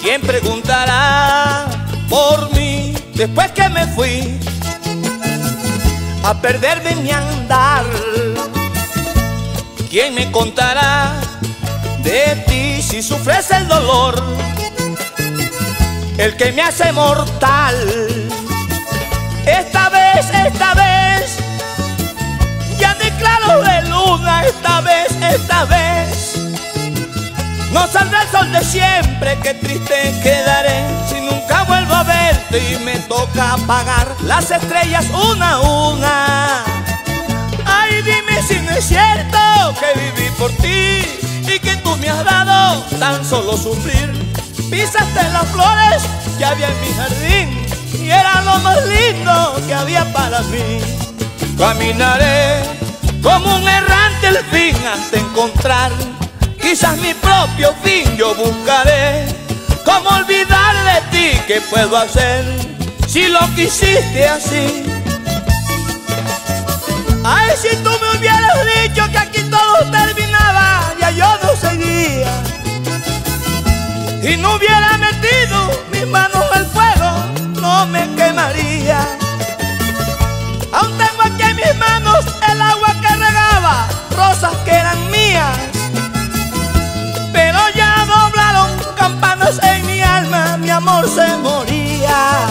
¿Quién preguntará por mí después que me fui a perderme mi andar? ¿Quién me contará de ti si sufres el dolor? El que me hace mortal. Esta vez, esta vez, ya declaro de luna, esta vez, esta vez. No saldrá el sol de siempre, qué triste quedaré si nunca vuelvo a verte y me toca apagar las estrellas una a una. Ay, dime si no es cierto que viví por ti y que tú me has dado tan solo sufrir. Pisaste las flores que había en mi jardín y era lo más lindo que había para mí. Caminaré como un errante el fin hasta encontrar quizás mi propio fin yo buscaré. ¿Cómo olvidar de ti? ¿Qué puedo hacer si lo quisiste así? Ay, si tú me hubieras dicho que aquí todo terminaba, ya yo no seguía. Y no hubiera metido mis manos al fuego, no me quemaría. Aún tengo aquí en mis manos el agua que regaba, rosas que eran mías. Pero ya doblaron campanas en mi alma, mi amor se moría.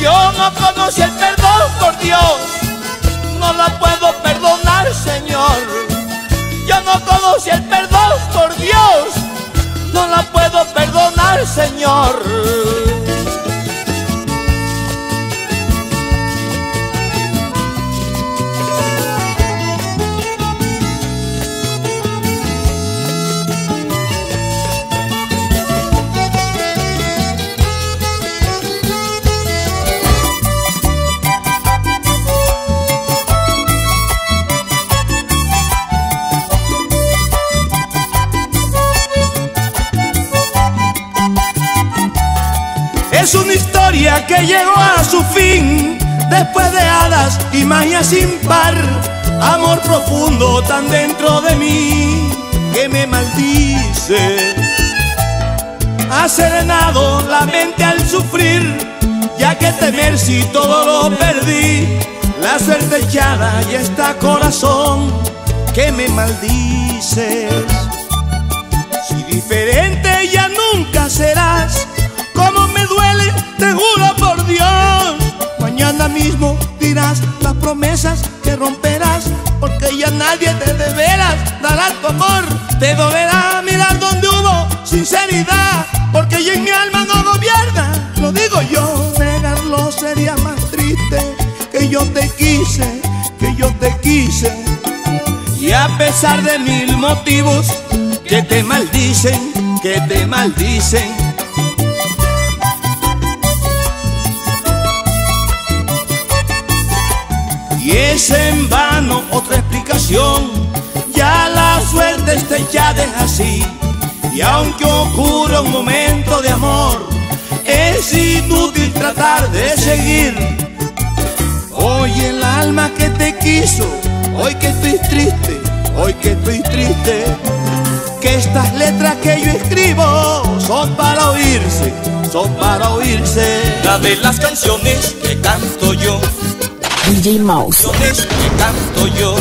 Yo no conocí el perdón por Dios, no la puedo perdonar, Señor. Yo no conocí el perdón por Dios, no la puedo perdonar, Señor. Que llegó a su fin después de hadas y magia sin par. Amor profundo tan dentro de mí que me maldice. Ha serenado la mente al sufrir, ya que temer si todo lo perdí. La suerte echada y está corazón que me maldices. Si diferente ya nunca serás, te juro por Dios. Mañana mismo dirás las promesas que romperás, porque ya nadie te de veras dará tu amor. Te dolerá mirar donde hubo sinceridad, porque ya en mi alma no gobierna. Lo digo yo, negarlo sería más triste. Que yo te quise, que yo te quise. Y a pesar de mil motivos que te maldicen, que te maldicen. Y es en vano otra explicación, ya la suerte está echada es así. Y aunque ocurra un momento de amor, es inútil tratar de seguir. Hoy el alma que te quiso, hoy que estoy triste, hoy que estoy triste, que estas letras que yo escribo son para oírse, son para oírse. La de las canciones que canto yo DJ Mouse. canto yo.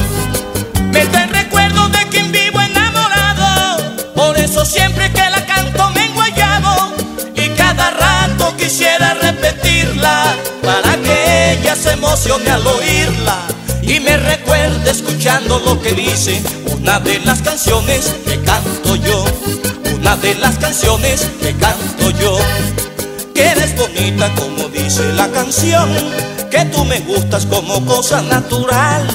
Me te recuerdo de quien vivo enamorado. Por eso siempre que la canto me enguayabo. Y cada rato quisiera repetirla. Para que ella se emocione al oírla. Y me recuerde escuchando lo que dice una de las canciones que canto yo. Una de las canciones que canto yo que eres bonita como dice la canción, que tú me gustas como cosa natural,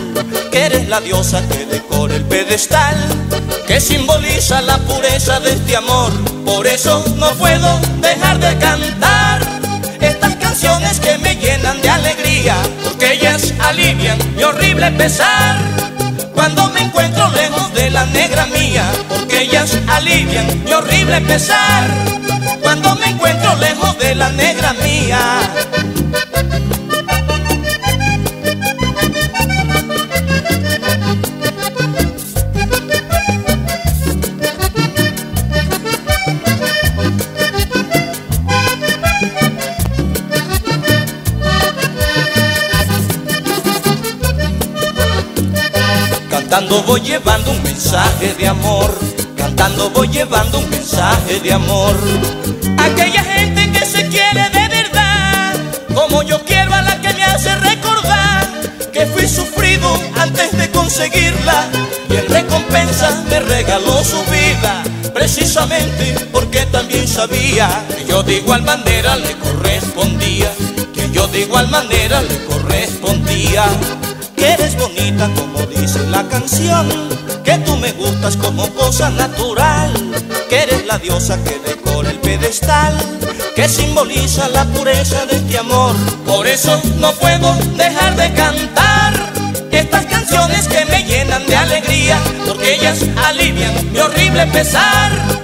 que eres la diosa que decora el pedestal, que simboliza la pureza de este amor, por eso no puedo dejar de cantar estas canciones que me llenan de alegría, porque ellas alivian mi horrible pesar. Cuando me encuentro lejos de la negra mía, porque alivian mi horrible pesar cuando me encuentro lejos de la negra mía. Cantando voy llevando un mensaje de amor. Cantando voy llevando un mensaje de amor. Aquella gente que se quiere de verdad Como yo quiero a la que me hace recordar Que fui sufrido antes de conseguirla Y en recompensa me regaló su vida Precisamente porque también sabía Que yo de igual manera le correspondía Que yo de igual manera le correspondía eres bonita como dice la canción, que tú me gustas como cosa natural, que eres la diosa que decora el pedestal, que simboliza la pureza de este amor. Por eso no puedo dejar de cantar estas canciones que me llenan de alegría, porque ellas alivian mi horrible pesar.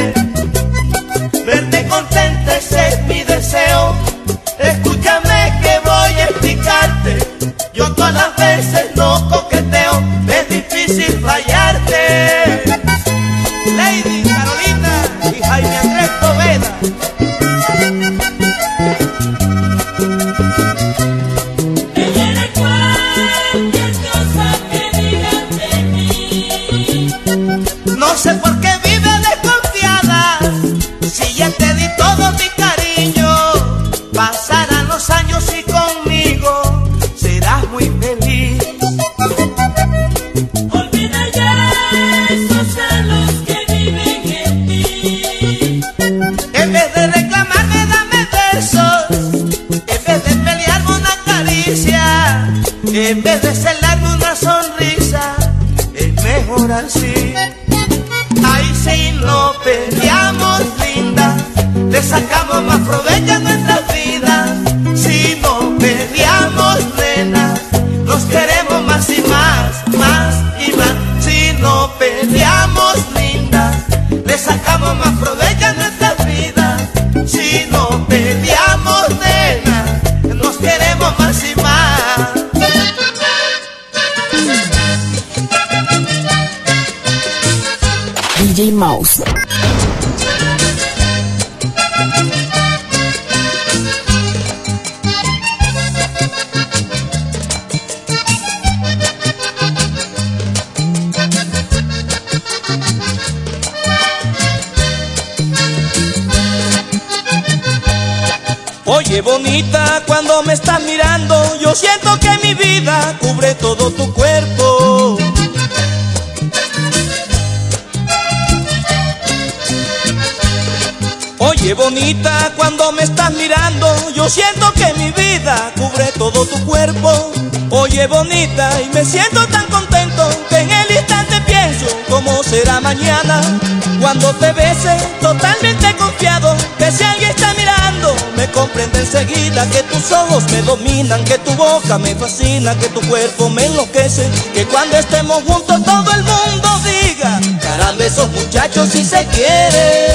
Yo si DJ Mouse. Oye bonita, cuando me estás mirando, yo siento que mi vida cubre todo tu cuerpo. Oye bonita, cuando me estás mirando, yo siento que mi vida cubre todo tu cuerpo. Oye bonita, y me siento tan contento que en el instante pienso cómo será mañana. Cuando te bese, totalmente confiado, que si alguien está mirando, me comprende enseguida que tus ojos me dominan, que tu boca me fascina, que tu cuerpo me enloquece, que cuando estemos juntos todo el mundo diga, caramba esos muchachos si se quieren.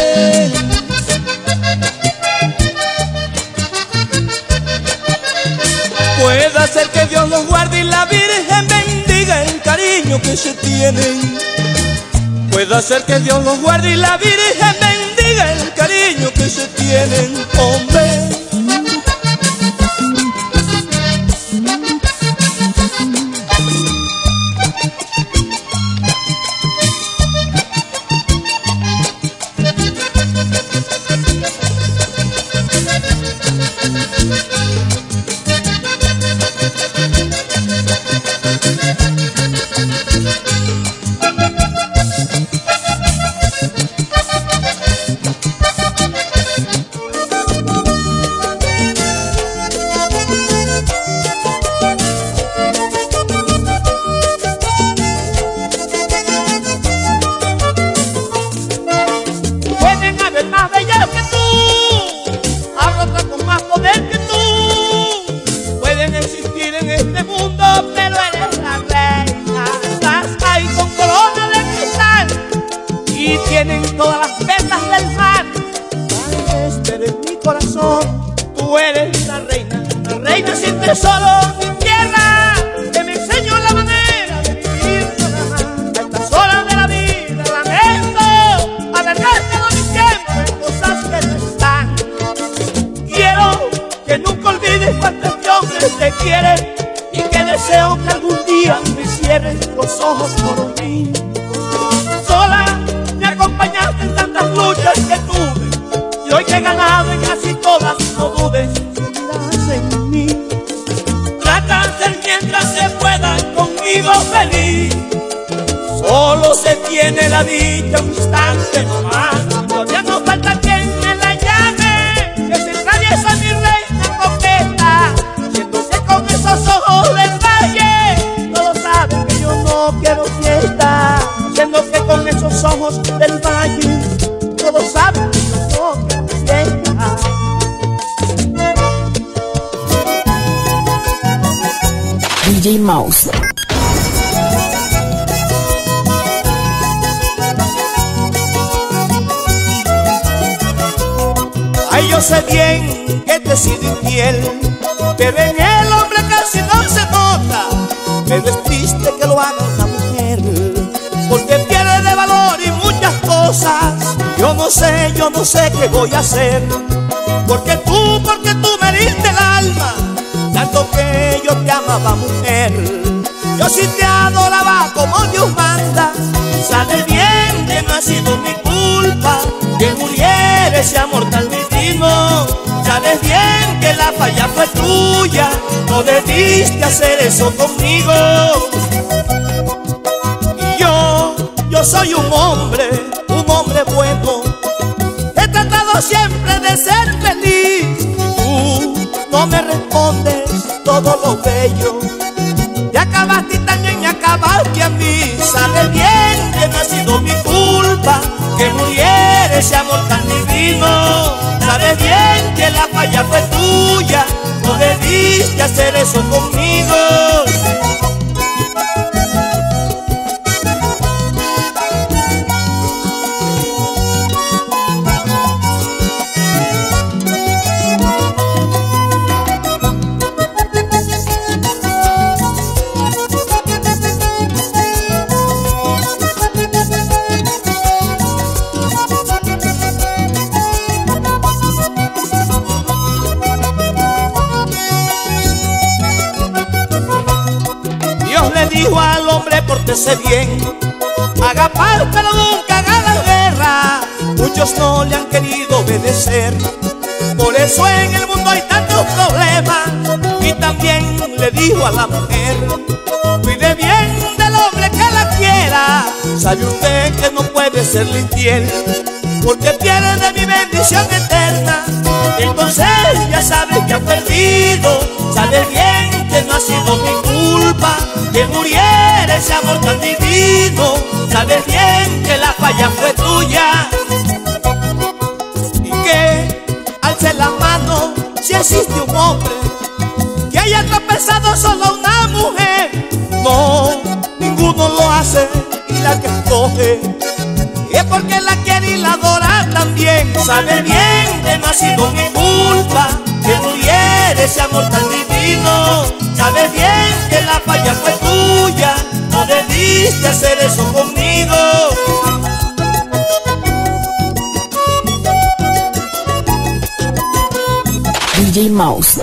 Que se tienen. Puede ser que Dios los guarde y la Virgen bendiga el cariño que se tienen, hombre. Feliz. Solo se tiene la dicha un instante nomás. Todavía no falta quien me la llame, que se atraviesa mi reina coqueta. Que con esos ojos del valle, todos saben que yo no quiero fiesta. Que con esos ojos del valle, todos saben que yo no quiero fiesta. DJ Mouse. Yo sé bien que te he sido infiel, pero en el hombre casi no se nota. Pero es triste que lo haga una mujer, porque pierde de valor y muchas cosas. Yo no sé, yo no sé qué voy a hacer, porque tú, porque tú me diste el alma, tanto que yo te amaba, mujer. Yo sí te tuya, no debiste hacer eso conmigo. Y yo, yo soy un hombre, un hombre bueno. He tratado siempre de ser feliz. Tú no me respondes todo lo bello. Y acabaste y también me acabaste a mí. Sabes bien que no ha sido mi culpa que muriera ese amor tan divino. Sabes bien que la falla fue tuya. Debiste hacer eso conmigo. Bien, haga paz pero nunca haga la guerra. Muchos no le han querido obedecer, por eso en el mundo hay tantos problemas. Y también le dijo a la mujer, cuide bien del hombre que la quiera. Sabe usted que no puede serle infiel, porque pierde mi bendición eterna. Entonces ya sabes que ha perdido, sabes bien que no ha sido mi culpa que muriera ese amor tan divino. Sabes bien que la falla fue tuya y que alce la mano si existe un hombre que haya tropezado solo una mujer. No, ninguno lo hace y la que escoge es porque la quiere y la adora también. Sabe bien que no ha sido mi culpa que muriera ese amor tan divino. Sabe bien que la falla fue tuya, no debiste hacer eso conmigo. DJ Mouse.